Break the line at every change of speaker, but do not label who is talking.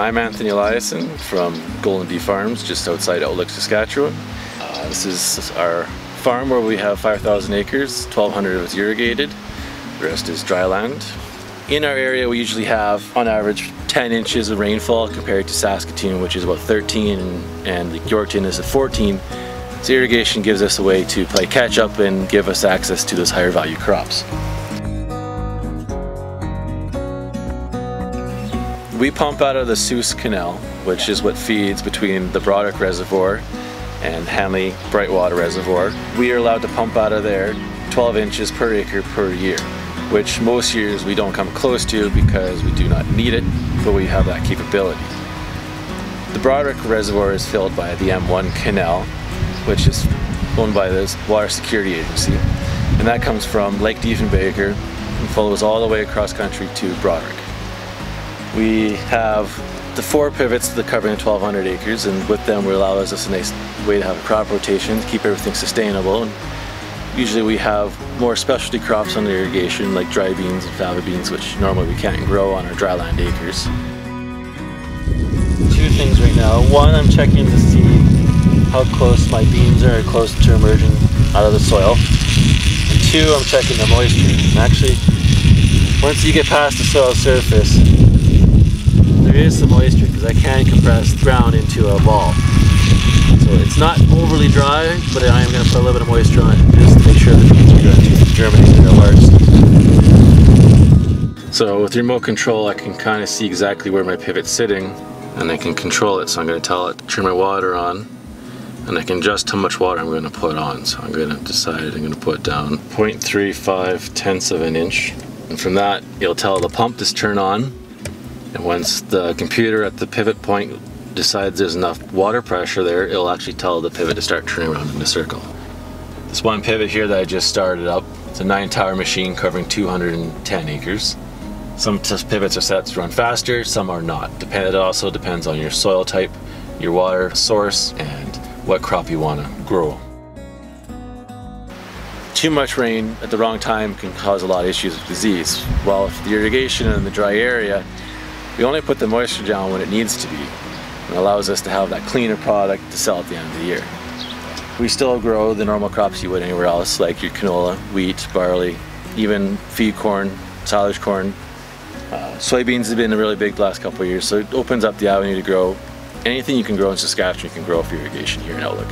I'm Anthony Eliason from Golden Dee Farms just outside Outlook, Saskatchewan. Uh, this is our farm where we have 5,000 acres, 1,200 of it's irrigated, the rest is dry land. In our area we usually have on average 10 inches of rainfall compared to Saskatoon which is about 13 and, and Yorkton is at 14. So irrigation gives us a way to play catch up and give us access to those higher value crops. We pump out of the SSEWS Canal, which is what feeds between the Broderick Reservoir and Hanley Brightwater Reservoir. We are allowed to pump out of there 12 inches per acre per year, which most years we don't come close to because we do not need it, but we have that capability. The Broderick Reservoir is filled by the M1 Canal, which is owned by the Water Security Agency, and that comes from Lake Diefenbaker and flows all the way across country to Broderick. We have the four pivots that covering 1,200 acres and with them we allow us a nice way to have a crop rotation, keep everything sustainable. And usually we have more specialty crops under irrigation like dry beans and faba beans which normally we can't grow on our dryland acres. Two things right now. One, I'm checking to see how close my beans are close to emerging out of the soil. And two, I'm checking the moisture. And actually, once you get past the soil surface, there is some moisture because I can compress ground into a ball. So it's not overly dry, but I am going to put a little bit of moisture on just to make sure the going to germinate in their largest. So with remote control I can kind of see exactly where my pivot's sitting and I can control it. So I'm going to tell it to turn my water on and I can adjust how much water I'm going to put on. So I'm going to decide I'm going to put down 0.35 tenths of an inch. And from that, it'll tell the pump to turn on and once the computer at the pivot point decides there's enough water pressure there, it'll actually tell the pivot to start turning around in a circle. This one pivot here that I just started up, it's a nine tower machine covering 210 acres. Some pivots are set to run faster, some are not. It also depends on your soil type, your water source, and what crop you want to grow. Too much rain at the wrong time can cause a lot of issues with disease. While if the irrigation in the dry area we only put the moisture down when it needs to be. It allows us to have that cleaner product to sell at the end of the year. We still grow the normal crops you would anywhere else, like your canola, wheat, barley, even feed corn, silage corn. Uh, soybeans have been really big the last couple years, so it opens up the avenue to grow anything you can grow in Saskatchewan, you can grow for irrigation here in Outlook.